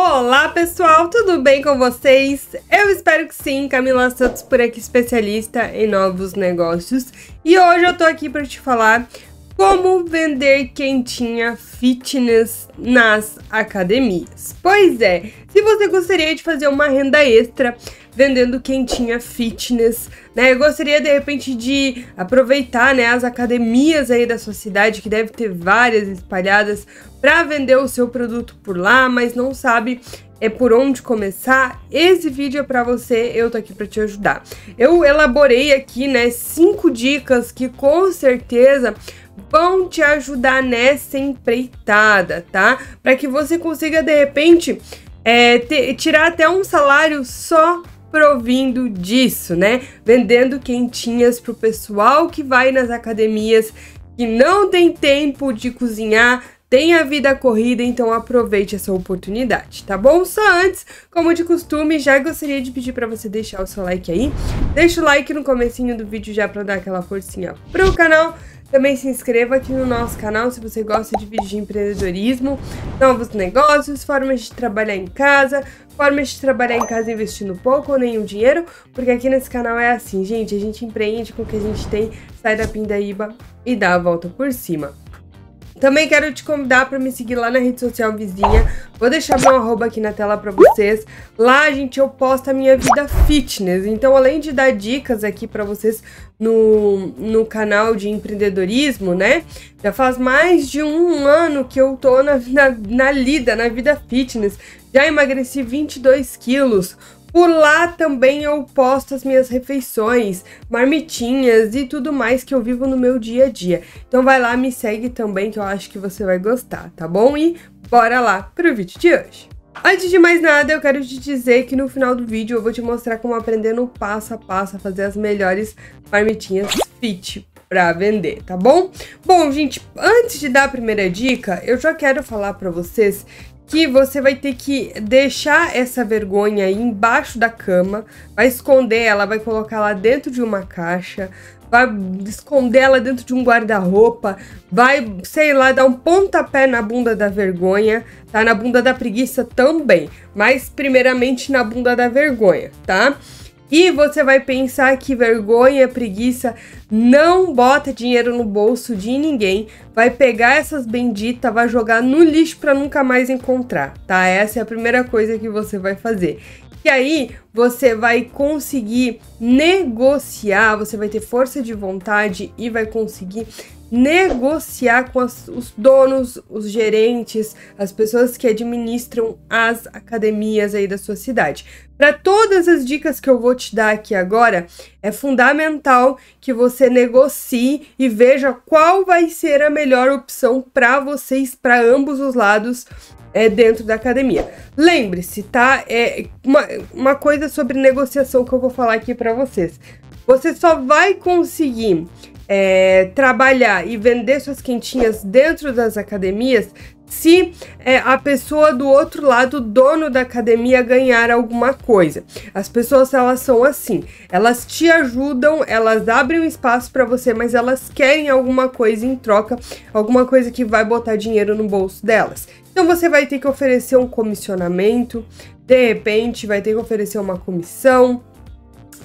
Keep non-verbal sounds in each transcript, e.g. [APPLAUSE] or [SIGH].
Olá pessoal, tudo bem com vocês? Eu espero que sim, Camila Santos por aqui, especialista em novos negócios. E hoje eu tô aqui para te falar como vender quentinha fitness nas academias. Pois é, se você gostaria de fazer uma renda extra vendendo quentinha fitness, né? Eu gostaria de repente de aproveitar, né, as academias aí da sua cidade, que deve ter várias espalhadas, para vender o seu produto por lá, mas não sabe é por onde começar, esse vídeo é para você, eu tô aqui para te ajudar. Eu elaborei aqui, né, cinco dicas que com certeza vão te ajudar nessa empreitada, tá? Para que você consiga de repente é, ter, tirar até um salário só provindo disso, né? Vendendo quentinhas pro pessoal que vai nas academias, que não tem tempo de cozinhar, tem a vida corrida, então aproveite essa oportunidade, tá bom? Só antes, como de costume, já gostaria de pedir para você deixar o seu like aí. Deixa o like no comecinho do vídeo já para dar aquela forcinha pro canal. Também se inscreva aqui no nosso canal se você gosta de vídeos de empreendedorismo, novos negócios, formas de trabalhar em casa, formas de trabalhar em casa investindo pouco ou nenhum dinheiro, porque aqui nesse canal é assim, gente, a gente empreende com o que a gente tem, sai da pindaíba e dá a volta por cima. Também quero te convidar para me seguir lá na rede social vizinha. Vou deixar meu arroba aqui na tela para vocês. Lá, gente, eu posto a minha vida fitness. Então, além de dar dicas aqui para vocês no, no canal de empreendedorismo, né? Já faz mais de um ano que eu tô na, na, na lida, na vida fitness. Já emagreci 22 quilos. Por lá também eu posto as minhas refeições, marmitinhas e tudo mais que eu vivo no meu dia a dia. Então vai lá, me segue também que eu acho que você vai gostar, tá bom? E bora lá pro vídeo de hoje. Antes de mais nada, eu quero te dizer que no final do vídeo eu vou te mostrar como aprender no passo a passo a fazer as melhores marmitinhas fit para vender, tá bom? Bom, gente, antes de dar a primeira dica, eu já quero falar para vocês que você vai ter que deixar essa vergonha aí embaixo da cama, vai esconder ela, vai colocar ela dentro de uma caixa, vai esconder ela dentro de um guarda-roupa, vai, sei lá, dar um pontapé na bunda da vergonha, tá? Na bunda da preguiça também, mas primeiramente na bunda da vergonha, tá? E você vai pensar que vergonha, preguiça não bota dinheiro no bolso de ninguém, vai pegar essas benditas, vai jogar no lixo para nunca mais encontrar, tá? Essa é a primeira coisa que você vai fazer. E aí você vai conseguir negociar, você vai ter força de vontade e vai conseguir negociar com as, os donos, os gerentes, as pessoas que administram as academias aí da sua cidade. Para todas as dicas que eu vou te dar aqui agora, é fundamental que você negocie e veja qual vai ser a melhor opção para vocês, para ambos os lados, é, dentro da academia. Lembre-se, tá? É uma, uma coisa sobre negociação que eu vou falar aqui para vocês. Você só vai conseguir é, trabalhar e vender suas quentinhas dentro das academias se é, a pessoa do outro lado, dono da academia, ganhar alguma coisa. As pessoas elas são assim, elas te ajudam, elas abrem um espaço para você, mas elas querem alguma coisa em troca, alguma coisa que vai botar dinheiro no bolso delas. Então você vai ter que oferecer um comissionamento, de repente vai ter que oferecer uma comissão,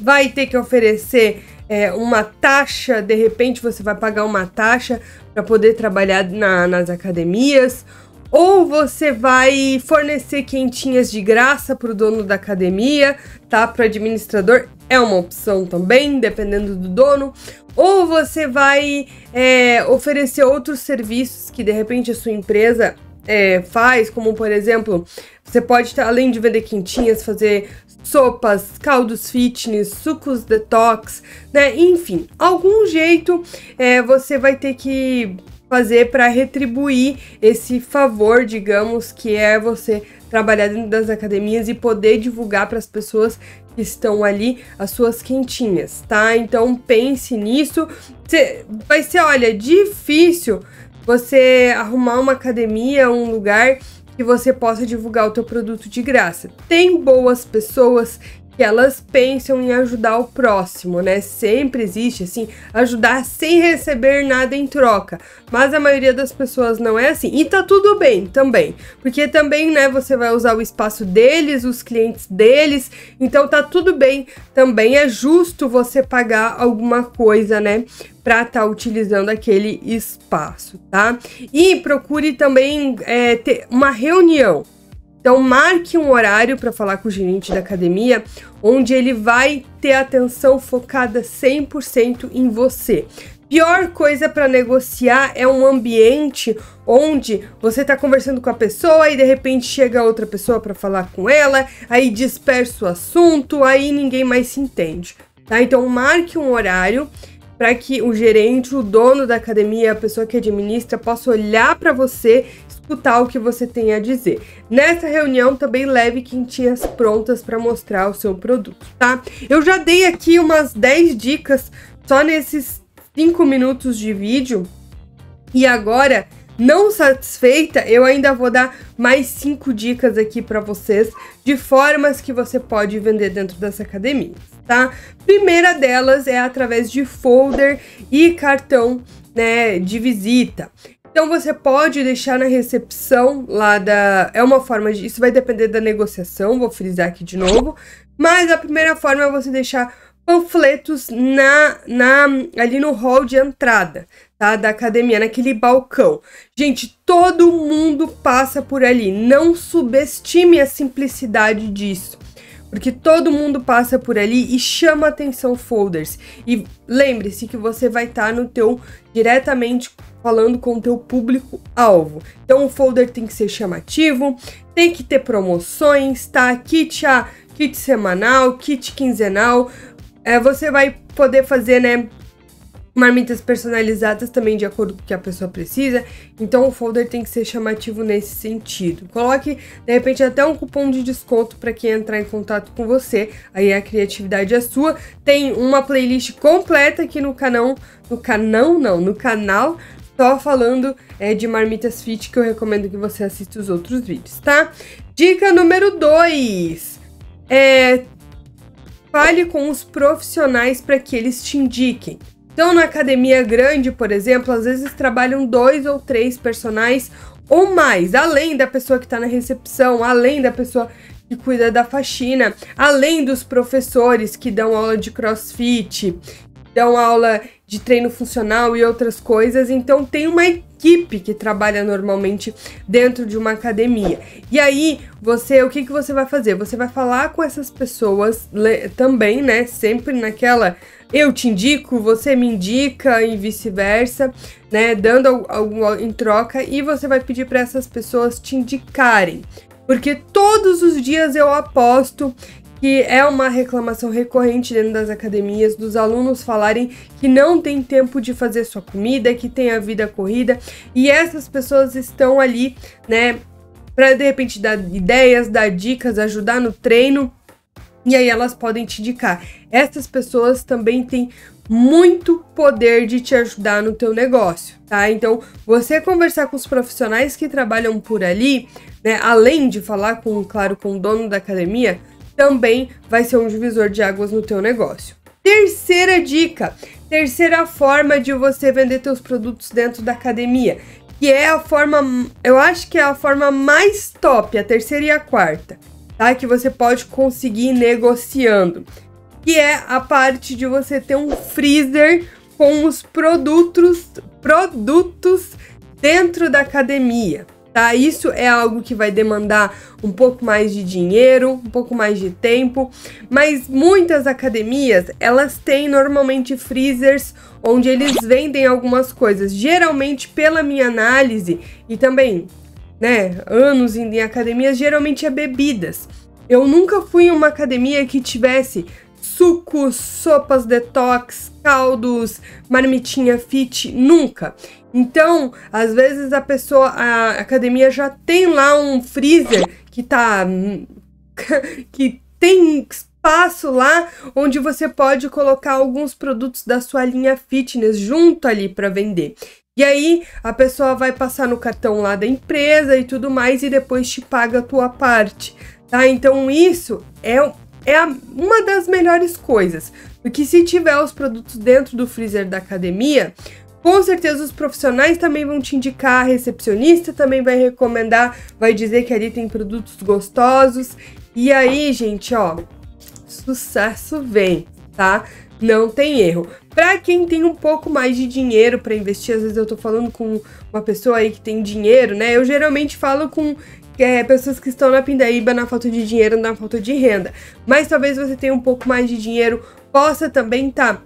vai ter que oferecer é, uma taxa, de repente você vai pagar uma taxa para poder trabalhar na, nas academias, ou você vai fornecer quentinhas de graça para o dono da academia, tá? Para o administrador é uma opção também, dependendo do dono. Ou você vai é, oferecer outros serviços que de repente a sua empresa é, faz, como por exemplo, você pode, além de vender quentinhas, fazer sopas, caldos fitness, sucos detox, né? Enfim, algum jeito é, você vai ter que fazer para retribuir esse favor, digamos, que é você trabalhar dentro das academias e poder divulgar para as pessoas que estão ali as suas quentinhas, tá? Então pense nisso. Cê, vai ser, olha, difícil você arrumar uma academia, um lugar que você possa divulgar o teu produto de graça. Tem boas pessoas que elas pensam em ajudar o próximo, né? Sempre existe assim, ajudar sem receber nada em troca. Mas a maioria das pessoas não é assim. E tá tudo bem também, porque também, né, você vai usar o espaço deles, os clientes deles, então tá tudo bem. Também é justo você pagar alguma coisa, né? para estar tá utilizando aquele espaço, tá? E procure também é, ter uma reunião então, marque um horário para falar com o gerente da academia, onde ele vai ter atenção focada 100% em você. Pior coisa para negociar é um ambiente onde você está conversando com a pessoa e de repente chega outra pessoa para falar com ela, aí dispersa o assunto, aí ninguém mais se entende. Tá? Então marque um horário para que o gerente, o dono da academia, a pessoa que administra possa olhar para você escutar o que você tem a dizer. Nessa reunião também leve quentinhas prontas para mostrar o seu produto, tá? Eu já dei aqui umas 10 dicas só nesses 5 minutos de vídeo e agora não satisfeita, eu ainda vou dar mais cinco dicas aqui para vocês de formas que você pode vender dentro dessa academia, tá? Primeira delas é através de folder e cartão, né, de visita. Então você pode deixar na recepção lá da. É uma forma de. Isso vai depender da negociação, vou frisar aqui de novo. Mas a primeira forma é você deixar panfletos na, na ali no hall de entrada, tá? Da academia, naquele balcão. Gente, todo mundo passa por ali. Não subestime a simplicidade disso porque todo mundo passa por ali e chama atenção folders. E lembre-se que você vai estar tá no teu diretamente falando com o teu público alvo. Então o folder tem que ser chamativo, tem que ter promoções, tá? Kit a kit semanal, kit quinzenal. É, você vai poder fazer, né, marmitas personalizadas também de acordo com o que a pessoa precisa. Então o folder tem que ser chamativo nesse sentido. Coloque de repente até um cupom de desconto para quem entrar em contato com você. Aí a criatividade é sua. Tem uma playlist completa aqui no canal, no canal não, no canal só falando é, de marmitas fit que eu recomendo que você assista os outros vídeos, tá? Dica número 2. É, fale com os profissionais para que eles te indiquem. Então, na academia grande, por exemplo, às vezes trabalham dois ou três personagens ou mais, além da pessoa que está na recepção, além da pessoa que cuida da faxina, além dos professores que dão aula de crossfit, dão aula de treino funcional e outras coisas. Então, tem uma equipe que trabalha normalmente dentro de uma academia. E aí, você, o que, que você vai fazer? Você vai falar com essas pessoas também, né? Sempre naquela eu te indico, você me indica e vice-versa, né? Dando algo em troca e você vai pedir para essas pessoas te indicarem. Porque todos os dias eu aposto que é uma reclamação recorrente dentro das academias dos alunos falarem que não tem tempo de fazer sua comida, que tem a vida corrida, e essas pessoas estão ali, né, para de repente dar ideias, dar dicas, ajudar no treino, e aí elas podem te indicar. Essas pessoas também têm muito poder de te ajudar no teu negócio, tá? Então, você conversar com os profissionais que trabalham por ali, né, além de falar com, claro, com o dono da academia, também vai ser um divisor de águas no teu negócio. Terceira dica, terceira forma de você vender teus produtos dentro da academia, que é a forma, eu acho que é a forma mais top, a terceira e a quarta, tá? Que você pode conseguir negociando, que é a parte de você ter um freezer com os produtos, produtos dentro da academia tá? Isso é algo que vai demandar um pouco mais de dinheiro, um pouco mais de tempo, mas muitas academias, elas têm normalmente freezers onde eles vendem algumas coisas. Geralmente, pela minha análise e também, né, anos em academias, geralmente é bebidas. Eu nunca fui em uma academia que tivesse sucos, sopas detox, caldos, marmitinha fit, nunca. Então, às vezes a pessoa, a academia já tem lá um freezer que tá [LAUGHS] que tem espaço lá onde você pode colocar alguns produtos da sua linha fitness junto ali para vender. E aí a pessoa vai passar no cartão lá da empresa e tudo mais e depois te paga a tua parte, tá? Então isso é é a, uma das melhores coisas. Porque se tiver os produtos dentro do freezer da academia, com certeza os profissionais também vão te indicar, a recepcionista também vai recomendar, vai dizer que ali tem produtos gostosos. E aí, gente, ó, sucesso vem, tá? Não tem erro. Para quem tem um pouco mais de dinheiro para investir, às vezes eu tô falando com uma pessoa aí que tem dinheiro, né? Eu geralmente falo com é, pessoas que estão na pindaíba na falta de dinheiro, na falta de renda. Mas talvez você tenha um pouco mais de dinheiro, possa também estar tá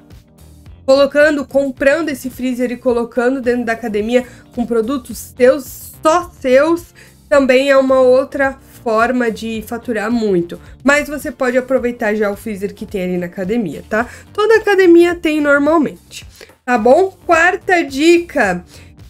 colocando, comprando esse freezer e colocando dentro da academia com produtos seus, só seus, também é uma outra forma de faturar muito. Mas você pode aproveitar já o freezer que tem ali na academia, tá? Toda academia tem normalmente, tá bom? Quarta dica.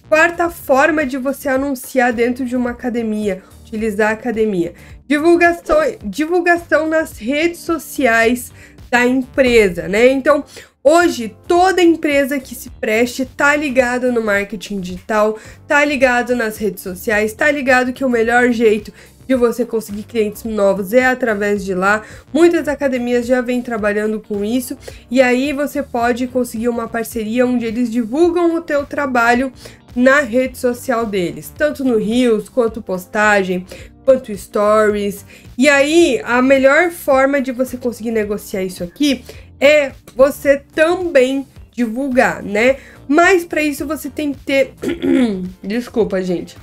Quarta forma de você anunciar dentro de uma academia, utilizar a academia. Divulgação, divulgação nas redes sociais da empresa, né? Então, Hoje, toda empresa que se preste tá ligada no marketing digital, tá ligado nas redes sociais, tá ligado que o melhor jeito de você conseguir clientes novos é através de lá. Muitas academias já vêm trabalhando com isso e aí você pode conseguir uma parceria onde eles divulgam o teu trabalho na rede social deles, tanto no Reels quanto postagem, quanto stories. E aí, a melhor forma de você conseguir negociar isso aqui é você também divulgar, né? Mas para isso você tem que ter. [CLEARS THROAT] Desculpa, gente.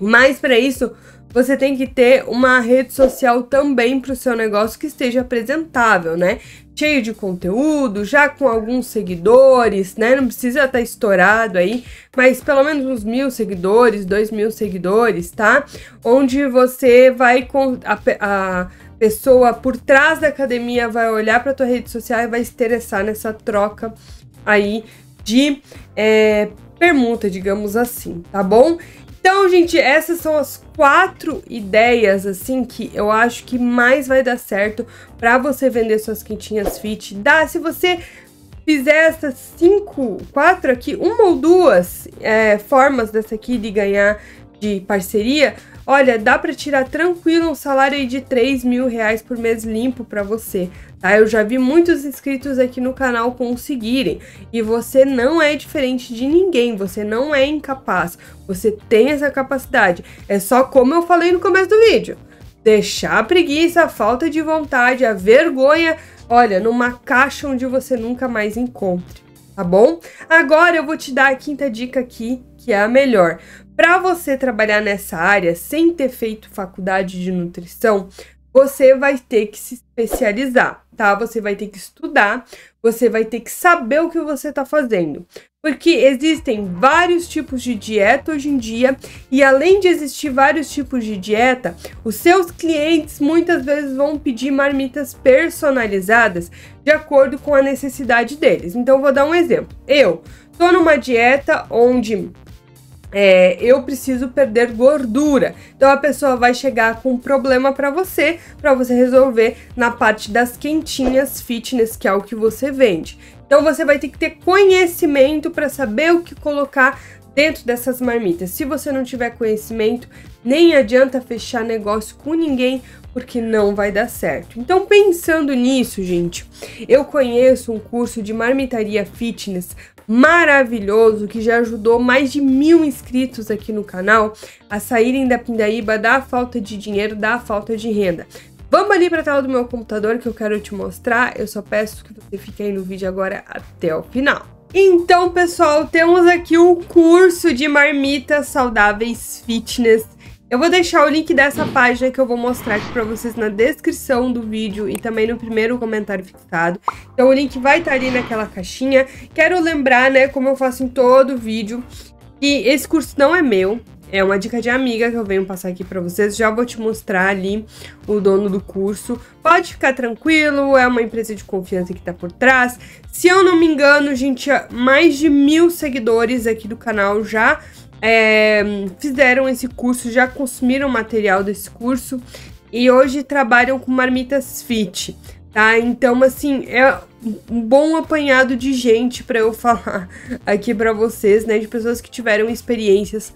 Mas para isso você tem que ter uma rede social também para o seu negócio que esteja apresentável, né? Cheio de conteúdo, já com alguns seguidores, né? Não precisa estar tá estourado aí, mas pelo menos uns mil seguidores, dois mil seguidores, tá? Onde você vai com a, a pessoa por trás da academia vai olhar para tua rede social e vai se interessar nessa troca aí de é, permuta, digamos assim, tá bom? Então, gente, essas são as quatro ideias, assim, que eu acho que mais vai dar certo para você vender suas quentinhas fit. Dá, se você fizer essas cinco, quatro aqui, uma ou duas é, formas dessa aqui de ganhar de parceria, olha, dá para tirar tranquilo um salário de 3 mil reais por mês limpo para você, tá? Eu já vi muitos inscritos aqui no canal conseguirem e você não é diferente de ninguém, você não é incapaz, você tem essa capacidade. É só como eu falei no começo do vídeo, deixar a preguiça, a falta de vontade, a vergonha, olha, numa caixa onde você nunca mais encontre tá bom? Agora eu vou te dar a quinta dica aqui, que é a melhor. Para você trabalhar nessa área sem ter feito faculdade de nutrição, você vai ter que se especializar, tá? Você vai ter que estudar, você vai ter que saber o que você está fazendo. Porque existem vários tipos de dieta hoje em dia, e além de existir vários tipos de dieta, os seus clientes muitas vezes vão pedir marmitas personalizadas de acordo com a necessidade deles. Então, vou dar um exemplo. Eu tô numa dieta onde é, eu preciso perder gordura. Então a pessoa vai chegar com um problema para você, para você resolver na parte das quentinhas fitness, que é o que você vende. Então você vai ter que ter conhecimento para saber o que colocar dentro dessas marmitas. Se você não tiver conhecimento, nem adianta fechar negócio com ninguém, porque não vai dar certo. Então, pensando nisso, gente, eu conheço um curso de marmitaria fitness maravilhoso que já ajudou mais de mil inscritos aqui no canal a saírem da pindaíba da falta de dinheiro, da falta de renda. Vamos ali para a tela do meu computador que eu quero te mostrar. Eu só peço que você fique aí no vídeo agora até o final. Então, pessoal, temos aqui o curso de marmitas saudáveis fitness eu vou deixar o link dessa página que eu vou mostrar aqui para vocês na descrição do vídeo e também no primeiro comentário fixado. Então o link vai estar tá ali naquela caixinha. Quero lembrar, né, como eu faço em todo vídeo, que esse curso não é meu, é uma dica de amiga que eu venho passar aqui para vocês. Já vou te mostrar ali o dono do curso. Pode ficar tranquilo, é uma empresa de confiança que tá por trás. Se eu não me engano, gente, mais de mil seguidores aqui do canal já é, fizeram esse curso, já consumiram material desse curso e hoje trabalham com marmitas fit, tá? Então, assim, é um bom apanhado de gente para eu [LAUGHS] falar aqui para vocês, né? De pessoas que tiveram experiências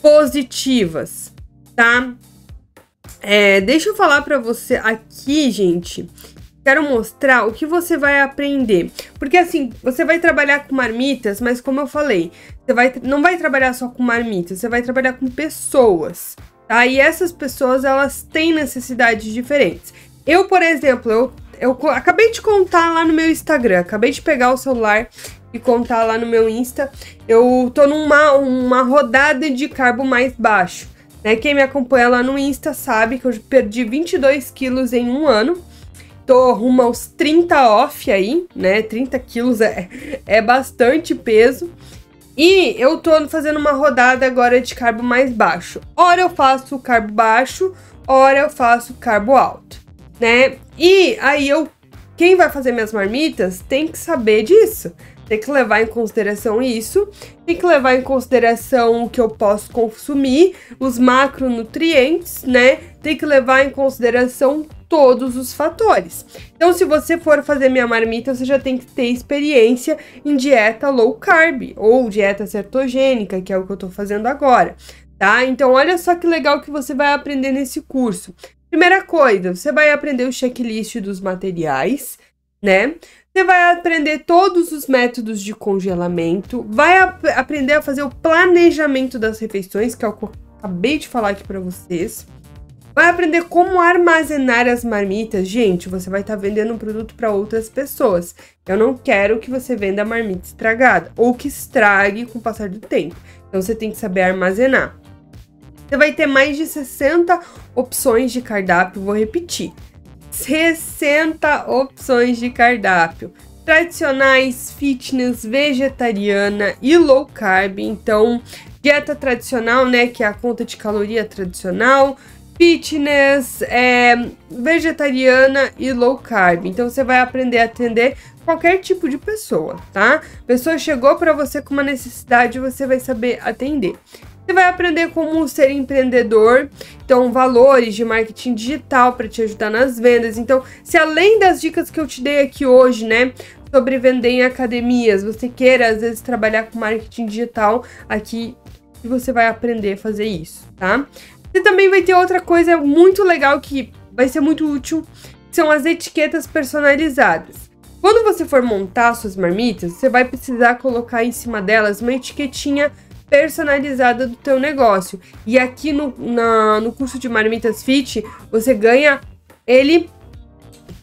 positivas, tá? É, deixa eu falar para você aqui, gente. Quero mostrar o que você vai aprender. Porque assim, você vai trabalhar com marmitas, mas como eu falei, você vai, não vai trabalhar só com marmitas, você vai trabalhar com pessoas. Tá? E essas pessoas, elas têm necessidades diferentes. Eu, por exemplo, eu, eu acabei de contar lá no meu Instagram, acabei de pegar o celular e contar lá no meu Insta. Eu tô numa uma rodada de carbo mais baixo. Né? Quem me acompanha lá no Insta sabe que eu perdi 22 quilos em um ano. Tô rumo aos 30 off aí, né? 30 quilos é, é bastante peso. E eu tô fazendo uma rodada agora de carbo mais baixo. Ora eu faço carbo baixo, ora eu faço carbo alto, né? E aí eu, quem vai fazer minhas marmitas tem que saber disso. Tem que levar em consideração isso, tem que levar em consideração o que eu posso consumir, os macronutrientes, né? Tem que levar em consideração todos os fatores. Então, se você for fazer minha marmita, você já tem que ter experiência em dieta low carb ou dieta cetogênica, que é o que eu tô fazendo agora, tá? Então, olha só que legal que você vai aprender nesse curso. Primeira coisa, você vai aprender o checklist dos materiais, né? Você vai aprender todos os métodos de congelamento, vai ap aprender a fazer o planejamento das refeições, que é eu acabei de falar aqui para vocês. Vai aprender como armazenar as marmitas. Gente, você vai estar tá vendendo um produto para outras pessoas. Eu não quero que você venda marmita estragada ou que estrague com o passar do tempo. Então você tem que saber armazenar. Você vai ter mais de 60 opções de cardápio, vou repetir. 60 opções de cardápio. Tradicionais, fitness, vegetariana e low carb. Então, dieta tradicional, né, que é a conta de caloria tradicional, fitness, é, vegetariana e low carb. Então, você vai aprender a atender qualquer tipo de pessoa, tá? Pessoa chegou para você com uma necessidade, você vai saber atender. Você vai aprender como ser empreendedor, então valores de marketing digital para te ajudar nas vendas. Então, se além das dicas que eu te dei aqui hoje, né, sobre vender em academias, você queira às vezes trabalhar com marketing digital, aqui você vai aprender a fazer isso, tá? Você também vai ter outra coisa muito legal que vai ser muito útil, são as etiquetas personalizadas. Quando você for montar suas marmitas, você vai precisar colocar em cima delas uma etiquetinha do teu negócio. E aqui no, na, no curso de Marmitas Fit, você ganha ele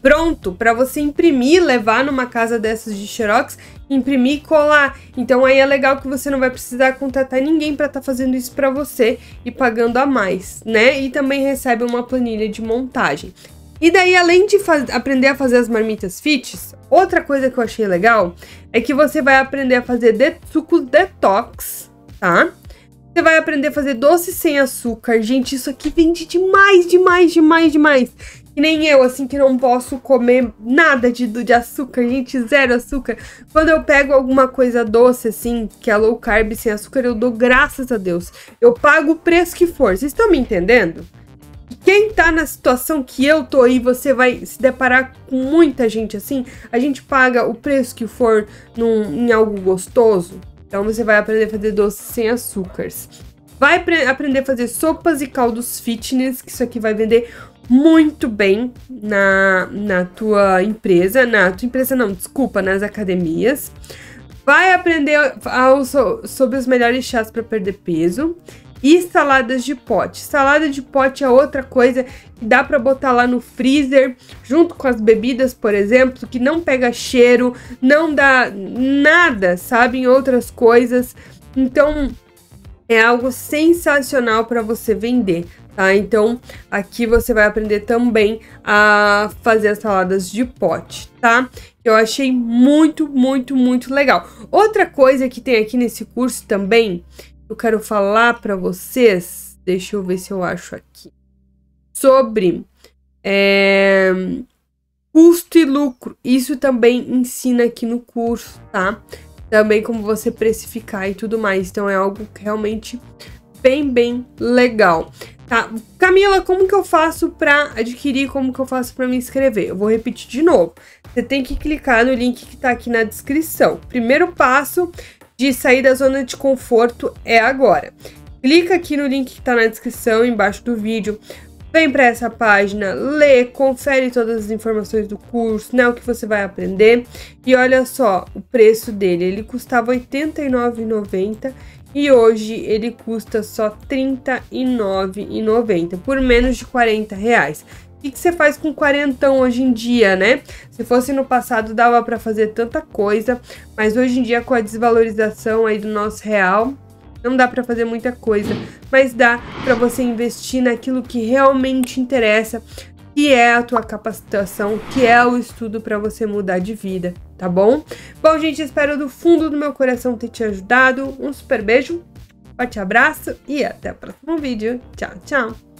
pronto para você imprimir, levar numa casa dessas de xerox, imprimir e colar. Então aí é legal que você não vai precisar contratar ninguém para estar tá fazendo isso para você e pagando a mais, né? E também recebe uma planilha de montagem. E daí, além de aprender a fazer as marmitas fits, outra coisa que eu achei legal é que você vai aprender a fazer de suco detox, tá? Você vai aprender a fazer doce sem açúcar. Gente, isso aqui vende demais, demais, demais, demais. Que nem eu, assim, que não posso comer nada de, de açúcar, gente, zero açúcar. Quando eu pego alguma coisa doce, assim, que é low carb sem açúcar, eu dou graças a Deus. Eu pago o preço que for. Vocês estão me entendendo? Quem tá na situação que eu tô aí, você vai se deparar com muita gente assim, a gente paga o preço que for num, em algo gostoso, então você vai aprender a fazer doces sem açúcares. Vai aprender a fazer sopas e caldos fitness, que isso aqui vai vender muito bem na, na tua empresa. Na tua empresa não, desculpa, nas academias. Vai aprender sobre os melhores chás para perder peso e saladas de pote. Salada de pote é outra coisa que dá para botar lá no freezer, junto com as bebidas, por exemplo, que não pega cheiro, não dá nada, sabe, em outras coisas. Então, é algo sensacional para você vender, tá? Então, aqui você vai aprender também a fazer as saladas de pote, tá? Eu achei muito, muito, muito legal. Outra coisa que tem aqui nesse curso também eu quero falar para vocês, deixa eu ver se eu acho aqui, sobre é, custo e lucro. Isso também ensina aqui no curso, tá? Também como você precificar e tudo mais. Então é algo realmente bem, bem legal. Tá, Camila, como que eu faço para adquirir? Como que eu faço para me inscrever? Eu vou repetir de novo. Você tem que clicar no link que tá aqui na descrição. Primeiro passo de sair da zona de conforto é agora. Clica aqui no link que está na descrição embaixo do vídeo. Vem para essa página, lê, confere todas as informações do curso, né, o que você vai aprender. E olha só, o preço dele, ele custava R$ 89,90 e hoje ele custa só R$ 39,90, por menos de 40 reais. Que, que você faz com quarentão hoje em dia, né? Se fosse no passado dava para fazer tanta coisa, mas hoje em dia com a desvalorização aí do nosso real, não dá para fazer muita coisa, mas dá para você investir naquilo que realmente interessa, que é a tua capacitação, que é o estudo para você mudar de vida, tá bom? Bom, gente, espero do fundo do meu coração ter te ajudado. Um super beijo, forte abraço e até o próximo vídeo. Tchau, tchau!